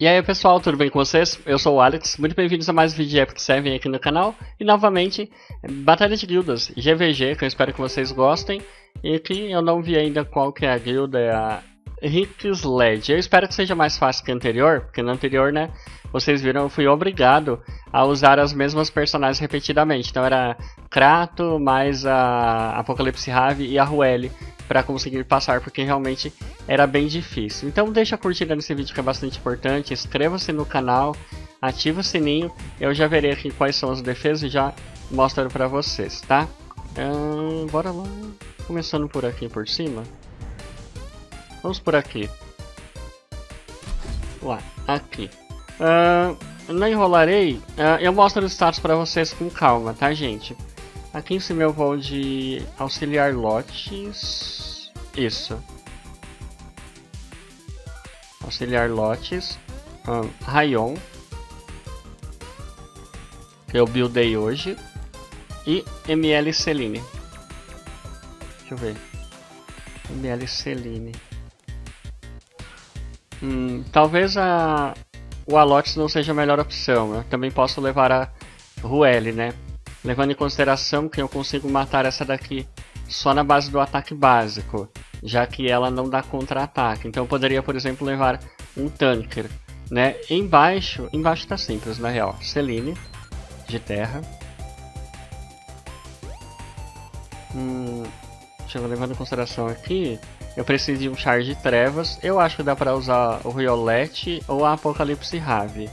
E aí pessoal, tudo bem com vocês? Eu sou o Alex, muito bem-vindos a mais um vídeo de Epic 7 aqui no canal. E novamente, Batalha de Guildas, GVG, que eu espero que vocês gostem. E aqui eu não vi ainda qual que é a guilda, é Rick's Led. Eu espero que seja mais fácil que a anterior, porque na anterior, né, vocês viram, eu fui obrigado a usar as mesmas personagens repetidamente. Então era Krato, mais a Apocalipse Rave e a Rueli para conseguir passar, porque realmente era bem difícil. Então deixa a curtida nesse vídeo que é bastante importante, inscreva-se no canal, ative o sininho, eu já verei aqui quais são as defesas e já mostro para vocês, tá? Hum, bora lá, começando por aqui por cima. Vamos por aqui. Lá, aqui. Uh, não enrolarei, uh, eu mostro os status para vocês com calma, tá gente? Aqui em cima eu vou de auxiliar lotes. Isso. Auxiliar lotes. Um, Rayon. Que eu buildei hoje. E ML Celine. Deixa eu ver. ML Celine. Hum, talvez a, o Alotes não seja a melhor opção. Eu também posso levar a Ruelle, né? levando em consideração que eu consigo matar essa daqui só na base do ataque básico, já que ela não dá contra-ataque. Então eu poderia, por exemplo, levar um tanker, né? Embaixo, embaixo tá simples, na real. Celine, de terra. Hum, deixa eu levando em consideração aqui, eu preciso de um char de trevas. Eu acho que dá para usar o Riolette ou a Apocalipse Rave.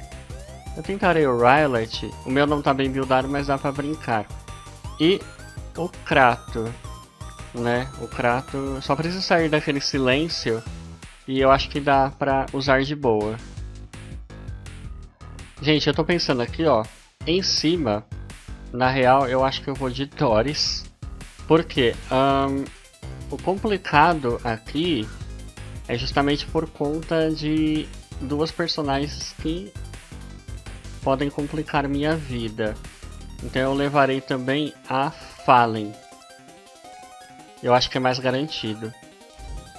Eu tentarei o Rylot, o meu não tá bem buildado, mas dá pra brincar. E o Krato, né? O Krato só precisa sair daquele silêncio e eu acho que dá pra usar de boa. Gente, eu tô pensando aqui, ó, em cima, na real, eu acho que eu vou de Doris. Porque um, o complicado aqui é justamente por conta de duas personagens que podem complicar minha vida. Então eu levarei também a Fallen. Eu acho que é mais garantido.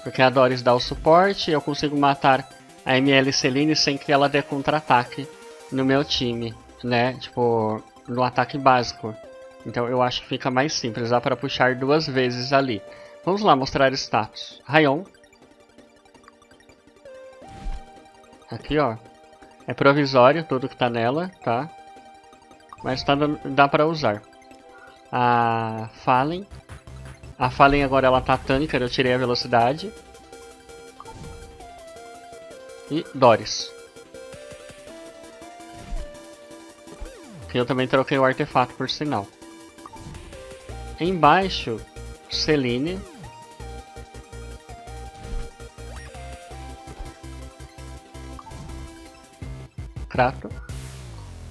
Porque a Doris dá o suporte, eu consigo matar a ML Celine sem que ela dê contra-ataque no meu time, né? Tipo, no ataque básico. Então eu acho que fica mais simples, dá para puxar duas vezes ali. Vamos lá mostrar status. Rayon. Aqui ó, é provisório tudo que tá nela, tá? Mas tá, dá pra usar. A Fallen. A Fallen agora ela tá tânica, eu tirei a velocidade. E Doris. Que eu também troquei o artefato por sinal. Embaixo, Celine. Crato.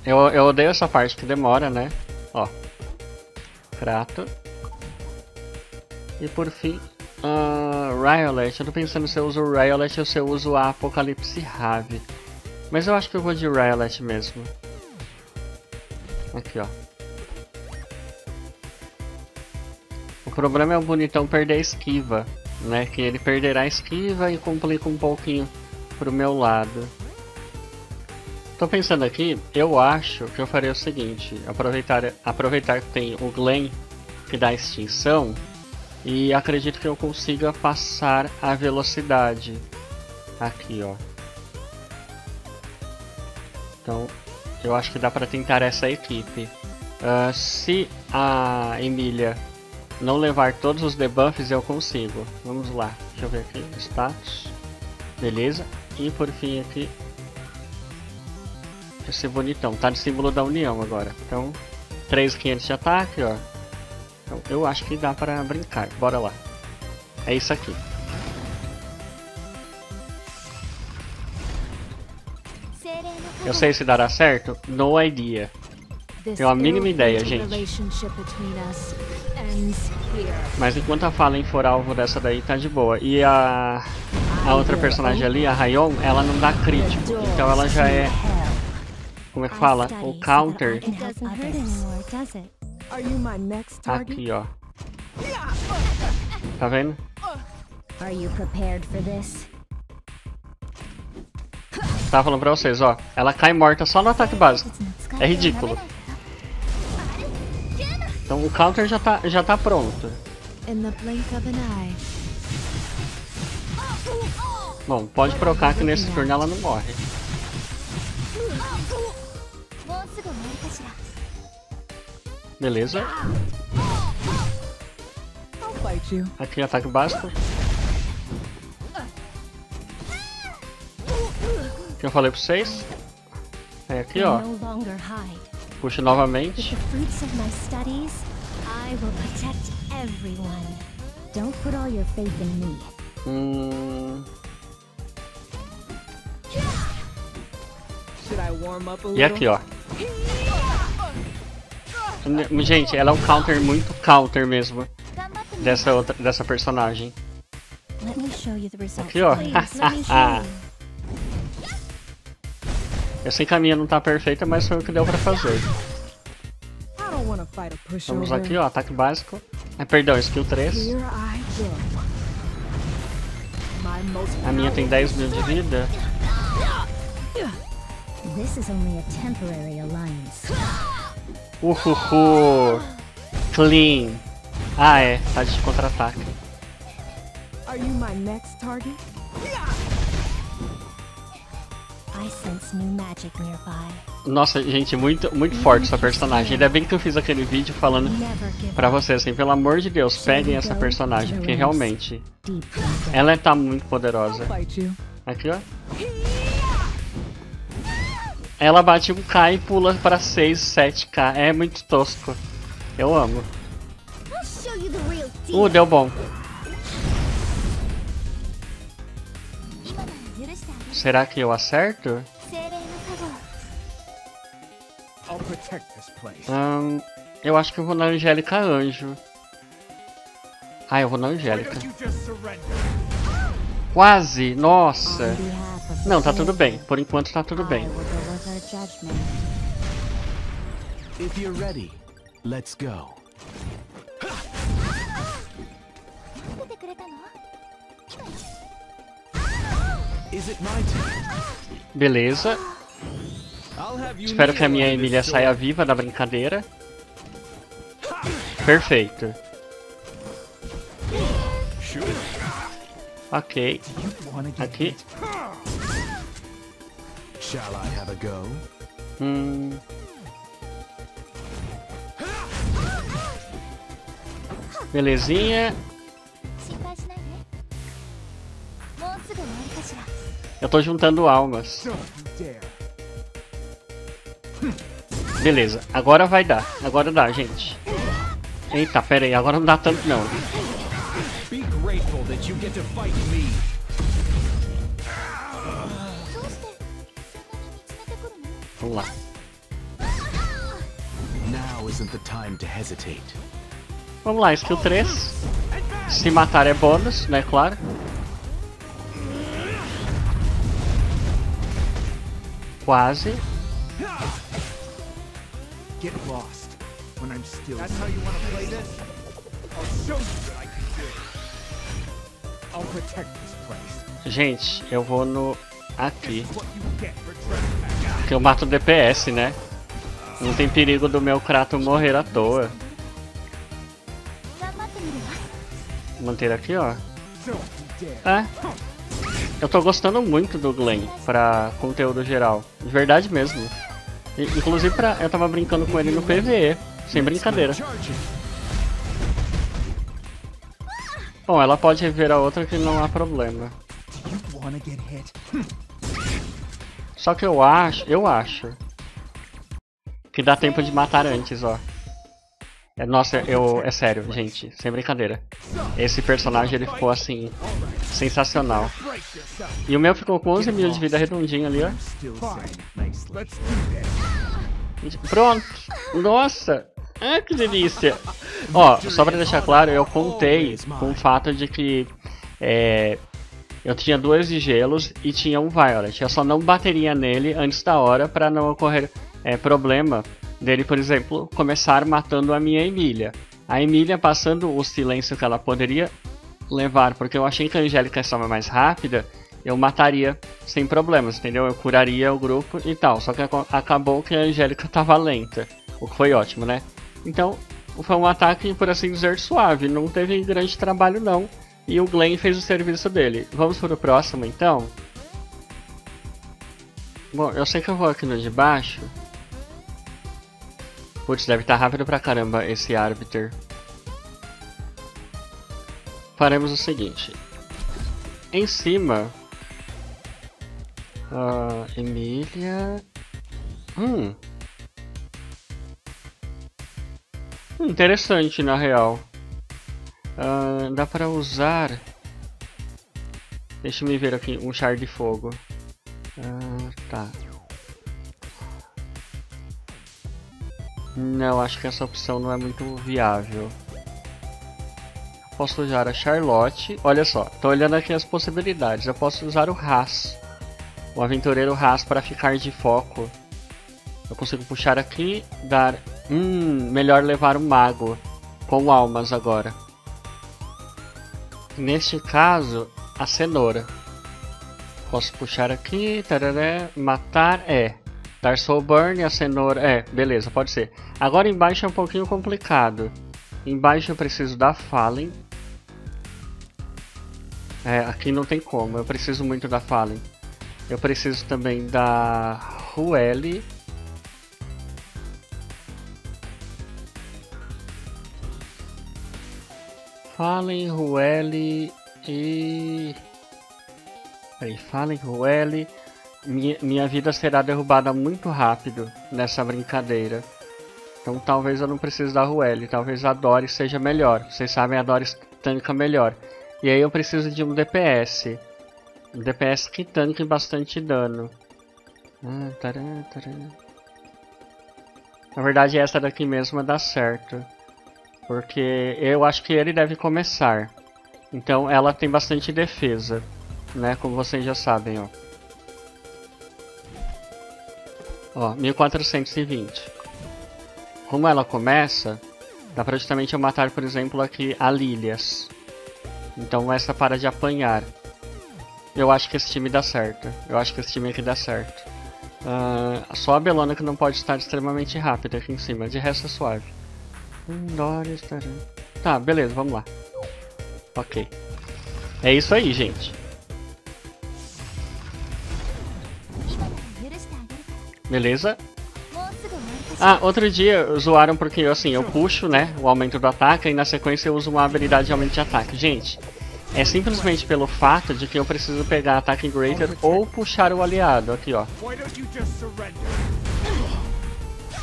Eu, eu odeio essa parte que demora, né? Ó. Crato. E por fim, uh, Riolet. Eu tô pensando se eu uso Riolet ou se eu uso a Apocalipse Rave. Mas eu acho que eu vou de Riolet mesmo. Aqui, ó. Problema é o bonitão perder a esquiva, né? Que ele perderá a esquiva e complica um pouquinho pro meu lado. Tô pensando aqui, eu acho que eu faria o seguinte, aproveitar, aproveitar que tem o Glen que dá extinção e acredito que eu consiga passar a velocidade aqui, ó. Então, eu acho que dá para tentar essa equipe. Uh, se a Emília não levar todos os debuffs, eu consigo. Vamos lá, deixa eu ver aqui, status. Beleza. E por fim aqui, esse bonitão. Tá de símbolo da união agora. Então, 3.500 de ataque, ó. Então, eu acho que dá pra brincar. Bora lá. É isso aqui. Eu sei se dará certo? No idea. Tenho a mínima ideia, gente. Mas enquanto a Fallen for alvo dessa daí, tá de boa. E a, a outra personagem ali, a Rayon, ela não dá crítico. Então ela já é como é que fala? O counter. Aqui, ó. Tá vendo? Tava falando pra vocês, ó. Ela cai morta só no ataque básico. É ridículo. Então o counter já tá, já tá pronto. Bom, pode procar que nesse turno ela não morre. Beleza. Aqui ataque básico. que eu falei pra vocês. É aqui, ó. Puxa novamente. Hum... E aqui, ó. Gente, ela é um counter muito counter mesmo. Dessa outra, dessa personagem. Aqui, ó. Eu sei que a minha não tá perfeita, mas foi o que deu pra fazer. Vamos aqui, ó, ataque básico. Ah, perdão, skill 3. A minha tem 10 mil de vida. Uhuhu! Clean! Ah, é, tá de contra-ataque. Are you my next target? Nossa, gente, muito, muito forte essa personagem. Ainda bem que eu fiz aquele vídeo falando pra vocês assim, pelo amor de Deus, peguem essa personagem, porque realmente ela tá muito poderosa. Aqui, ó. Ela bate um K e pula pra 6, 7K. É muito tosco. Eu amo. Uh, deu bom. Será que eu acerto? Um, eu acho que eu vou na Angélica Anjo. Ah, eu vou na Angélica. Quase! Nossa! Não, tá tudo bem. Por enquanto tá tudo bem. If you're ready, let's go. Beleza. Espero que a minha Emília saia viva da brincadeira. Perfeito. Ok. Aqui. Hum. Belezinha. Eu tô juntando almas. Beleza, agora vai dar. Agora dá, gente. Eita, pera aí, agora não dá tanto não. Vamos lá. Vamos lá, skill 3. Se matar é bônus, né, claro. Quase. Get lost when I'm still. That's how you want to play this? I'll show you what I can do. I'll protect this place. Gente, eu vou no aqui. Que eu mato DPS, né? Não tem perigo do meu Krato morrer à toa. Manter aqui, ó. É. Eu tô gostando muito do Glenn pra conteúdo geral. De verdade mesmo. E, inclusive pra, eu tava brincando com ele no PVE. Sem brincadeira. Bom, ela pode rever a outra que não há problema. Só que eu acho, eu acho que dá tempo de matar antes, ó. É, nossa, eu, é sério, gente, sem brincadeira. Esse personagem ele ficou assim, sensacional. E o meu ficou com 11 mil de vida redondinho ali, ó. Pronto! Nossa! Ah, que delícia! Ó, só pra deixar claro, eu contei com o fato de que é, eu tinha duas de gelos e tinha um Violet. Eu só não bateria nele antes da hora pra não ocorrer é, problema dele, por exemplo, começar matando a minha Emília. A Emília passando o silêncio que ela poderia levar, porque eu achei que a Angélica estava mais rápida, eu mataria sem problemas, entendeu? Eu curaria o grupo e tal. Só que acabou que a Angélica tava lenta, o que foi ótimo, né? Então, foi um ataque, por assim dizer, suave. Não teve grande trabalho, não. E o Glenn fez o serviço dele. Vamos para o próximo, então? Bom, eu sei que eu vou aqui no de baixo. Putz, deve estar tá rápido pra caramba esse Arbiter. Faremos o seguinte. Em cima... Uh, Emília... Hum... Interessante, na real. Uh, dá para usar... Deixa eu me ver aqui, um char de fogo. Uh, tá. Não, acho que essa opção não é muito viável. Posso usar a Charlotte. Olha só, tô olhando aqui as possibilidades. Eu posso usar o Haas. O aventureiro Haas para ficar de foco. Eu consigo puxar aqui, dar... Hum, melhor levar o mago. Com almas agora. Neste caso, a cenoura. Posso puxar aqui, matar, é. Dar Soul Burn a cenoura, é, beleza, pode ser. Agora embaixo é um pouquinho complicado. Embaixo eu preciso da Fallen. É, aqui não tem como, eu preciso muito da Fallen. Eu preciso também da Rueli. Fallen, Rueli e... Aí, Fallen, Rueli. Minha, vida será derrubada muito rápido nessa brincadeira. Então talvez eu não precise da Rueli, talvez a Dory seja melhor. Vocês sabem, a Dory tanca melhor. E aí eu preciso de um DPS. Um DPS que tanque bastante dano. Ah, taran, taran. Na verdade essa daqui mesmo dá certo. Porque eu acho que ele deve começar. Então ela tem bastante defesa né? Como vocês já sabem, ó. Ó, 1420. Como ela começa, dá pra justamente eu matar, por exemplo, aqui a Lilias. Então essa para de apanhar. Eu acho que esse time dá certo. Eu acho que esse time aqui dá certo. Uh, só a Belona que não pode estar extremamente rápida aqui em cima. De resto é suave. Tá, beleza, vamos lá. Ok. É isso aí, gente. Beleza? Ah, outro dia zoaram porque assim, eu puxo, né, o aumento do ataque e na sequência eu uso uma habilidade de aumento de ataque. Gente, é simplesmente pelo fato de que eu preciso pegar ataque greater ou puxar o aliado. Aqui, ó.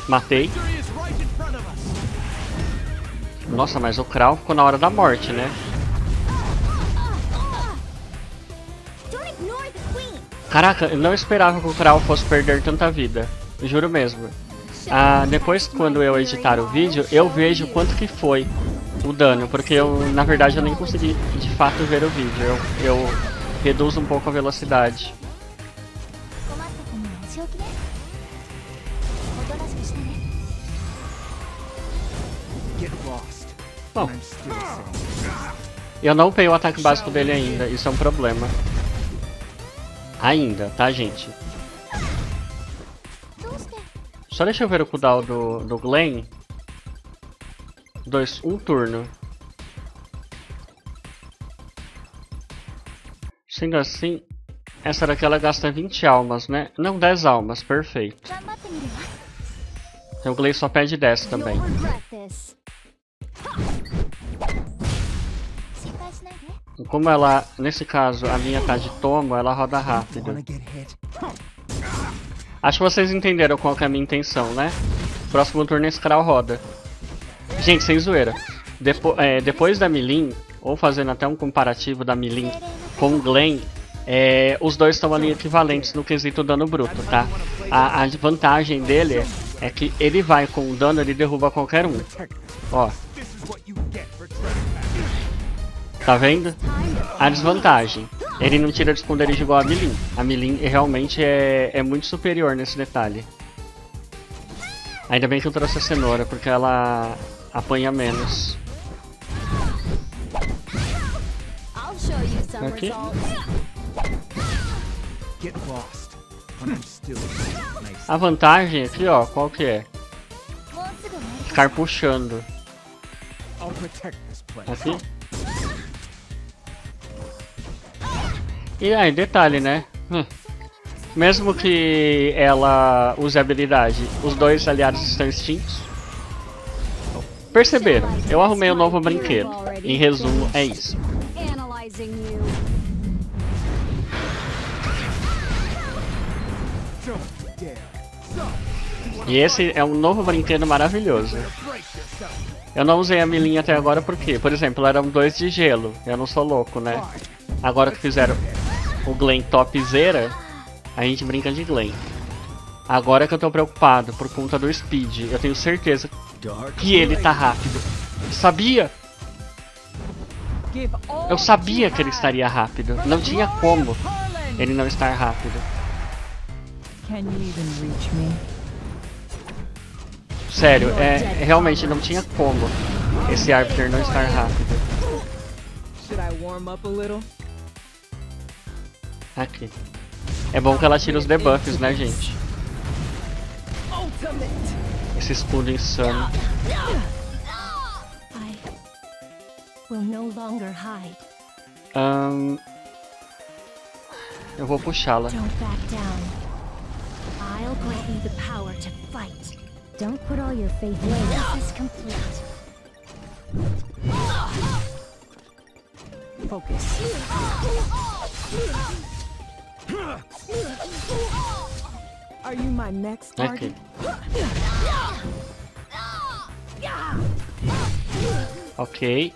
Matei. Nossa, mas o Kral ficou na hora da morte, né? Caraca, eu não esperava que o Kral fosse perder tanta vida. Juro mesmo. Ah, depois, quando eu editar o vídeo, eu vejo quanto que foi o dano. Porque eu, na verdade, eu nem consegui de fato ver o vídeo. Eu, eu reduzo um pouco a velocidade. Bom, eu não upei o ataque básico dele ainda, isso é um problema. Ainda, tá, gente? Só deixa eu ver o cooldown do, do Glenn. Dois, um turno. Sendo assim, essa daqui ela gasta 20 almas, né? Não, 10 almas, perfeito. Então o Glenn só pede 10 também. Como ela, nesse caso, a minha tá de tomo, ela roda rápido. Acho que vocês entenderam qual é a minha intenção, né? Próximo turno esse Kral roda. Gente, sem zoeira. Depo é, depois da Milin, ou fazendo até um comparativo da Milin com o Glenn, é, os dois estão ali equivalentes no quesito dano bruto, tá? A, a, vantagem dele é que ele vai com o dano, ele derruba qualquer um. Ó. Tá vendo? A desvantagem. Ele não tira de esconderijo igual a Milin. A Milin realmente é, é muito superior nesse detalhe. Ainda bem que eu trouxe a cenoura, porque ela apanha menos. Aqui. A vantagem aqui, ó, qual que é? Ficar puxando. Aqui. E aí, detalhe, né? Hum. Mesmo que ela use habilidade, os dois aliados estão extintos. Perceberam? Eu arrumei um novo brinquedo. Em resumo, é isso. E esse é um novo brinquedo maravilhoso. Eu não usei a milinha até agora porque, por exemplo, eram dois de gelo. Eu não sou louco, né? Agora que fizeram o Glen topzera, a gente brinca de Glen. Agora que eu tô preocupado por conta do Speed, eu tenho certeza que ele tá rápido. Sabia? Eu sabia que ele estaria rápido. Não tinha como ele não estar rápido. Sério, é, realmente não tinha como esse Arbiter não estar rápido. Aqui. É bom que ela tira os debuffs, né, gente? Esse escudo insano. Um, eu vou puxá-la. I'll grant you the power to fight. Don't put all your faith in This is complete. Focus. Are you my next target? Ok.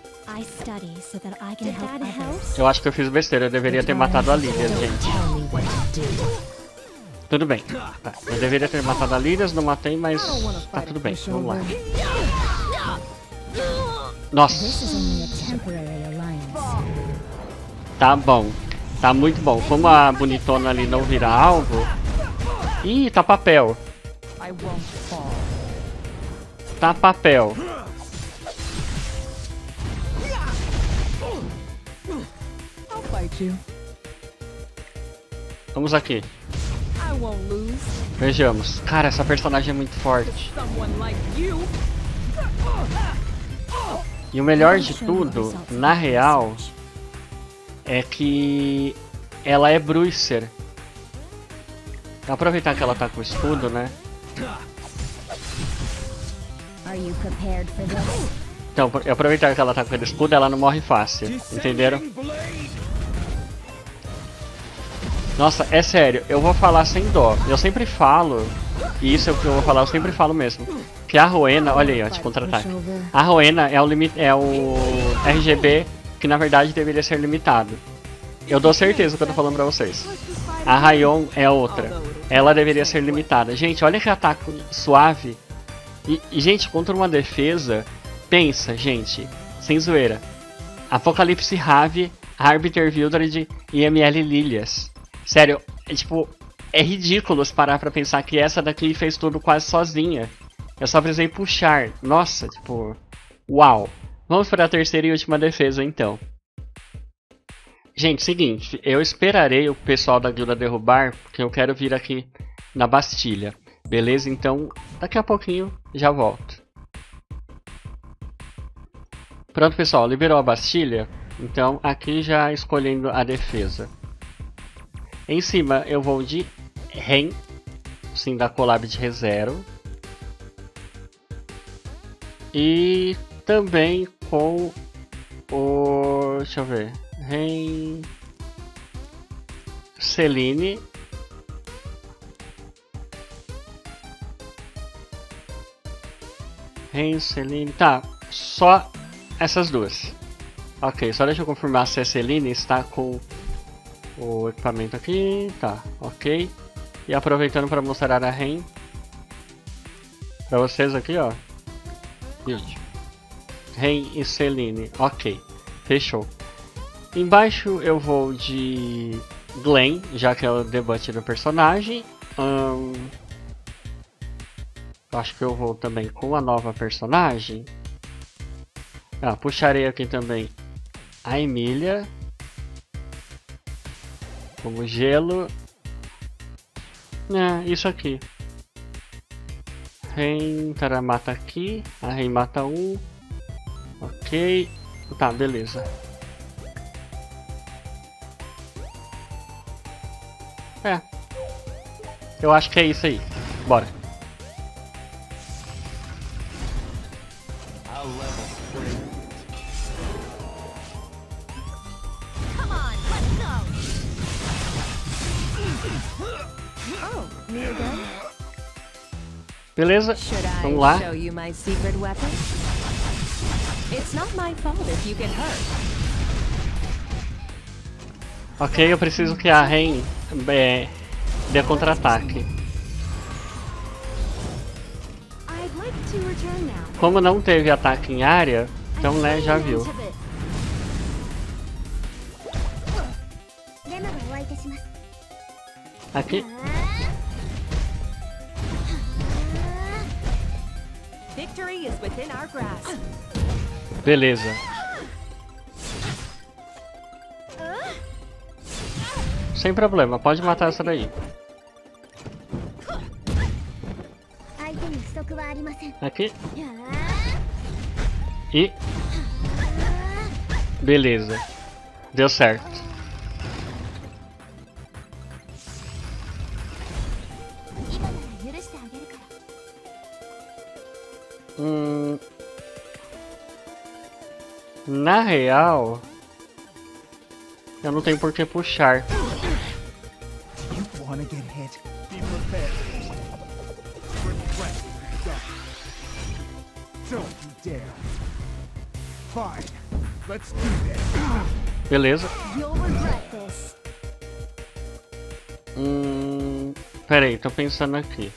Eu acho que eu fiz besteira, eu deveria ter matado a Lídia, gente. Tudo bem. Tá, eu deveria ter matado a Lídia, não matei, mas tá tudo bem. Vamos lá. Nossa. Tá bom. Tá muito bom. Como a bonitona ali não vira alvo... Ih, tá papel. Tá papel. Vamos aqui. Vejamos. Cara, essa personagem é muito forte. E o melhor de tudo, na real, é que ela é Bruiser. Aproveitar que ela tá com o escudo, né? Então, aproveitar que ela tá com o escudo, ela não morre fácil. Entenderam? Nossa, é sério, eu vou falar sem dó. Eu sempre falo, e isso é o que eu vou falar, eu sempre falo mesmo. Que a Roena, olha aí, ó, de contra-ataque. A Roena é o, limit, é o RGB que na verdade deveria ser limitado. Eu dou certeza que eu tô falando pra vocês. A Rayon é outra. Ela deveria ser limitada. Gente, olha que ataque suave. E, e, gente, contra uma defesa, pensa, gente, sem zoeira. Apocalipse Rave, Arbiter Wildred e ML Lilias. Sério, é tipo, é ridículo parar pra pensar que essa daqui fez tudo quase sozinha. Eu só precisei puxar. Nossa, tipo, uau. Vamos para a terceira e última defesa então. Gente, seguinte, eu esperarei o pessoal da guilda derrubar, porque eu quero vir aqui na Bastilha. Beleza? Então, daqui a pouquinho já volto. Pronto, pessoal, liberou a Bastilha. Então, aqui já escolhendo a defesa. Em cima eu vou de Ren, sim, da collab de ReZero. E também com o. Deixa eu ver. Ren. Celine. Ren, Celine. Tá, só essas duas. Ok, só deixa eu confirmar se a Celine está com o equipamento aqui. Tá, ok. E aproveitando para mostrar a Ren. Para vocês aqui, ó. Ren e Celine. Ok, fechou. Embaixo eu vou de Glenn, já que é o debut do personagem. Acho que eu vou também com a nova personagem. Ah, puxarei aqui também a Emília. Como gelo. É, isso aqui. Ren, tará, mata aqui. A Ren mata um. Ok. Tá, beleza. É. Eu acho que é isso aí. Bora. Beleza? Vamos lá. Ok, eu preciso que a Ren é, dê contra-ataque. Como não teve ataque em área, então né, já viu. Aqui, Victory is within our grasp. Beleza. Sem problema, pode matar essa daí. Aqui. E... Beleza. Deu certo. Real, eu não tenho por que puxar. Beleza. Hum, peraí, tô pensando aqui.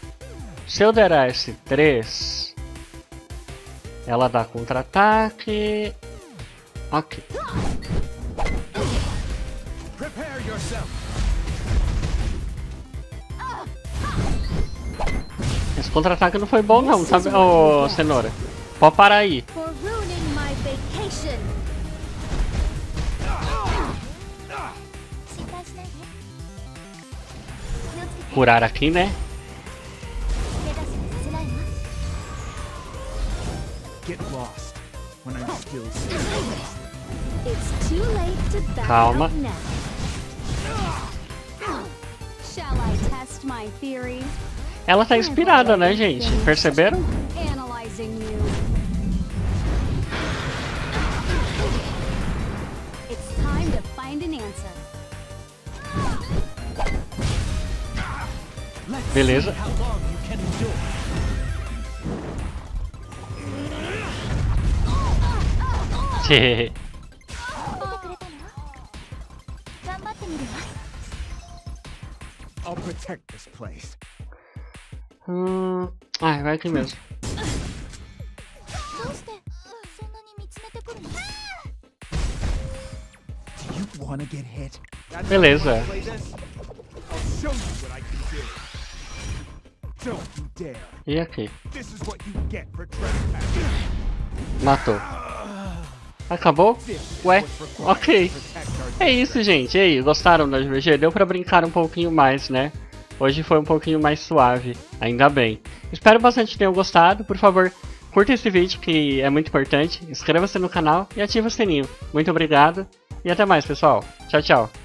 Se eu der a S3, ela dá contra-ataque. Ok. Esse contra-ataque não foi bom não, sabe, ô oh, cenoura? Pode parar aí. Curar aqui, né? Get lost when I'm still Calma. out now. Shall I test my theory? Ela tá inspirada, né, gente? Perceberam? Analyzing you. I'll protect this place. Uh, I reckon. Do you want to get hit? That's really is there? I'll show you what I can do. Don't you dare. Yucky. This is what you get for trespassing. Mato. Acabou? Ué? Ok. É isso, gente. E aí, gostaram da GVG? Deu pra brincar um pouquinho mais, né? Hoje foi um pouquinho mais suave, ainda bem. Espero bastante que tenham gostado. Por favor, curta esse vídeo que é muito importante. Inscreva-se no canal e ative o sininho. Muito obrigado e até mais, pessoal. Tchau, tchau.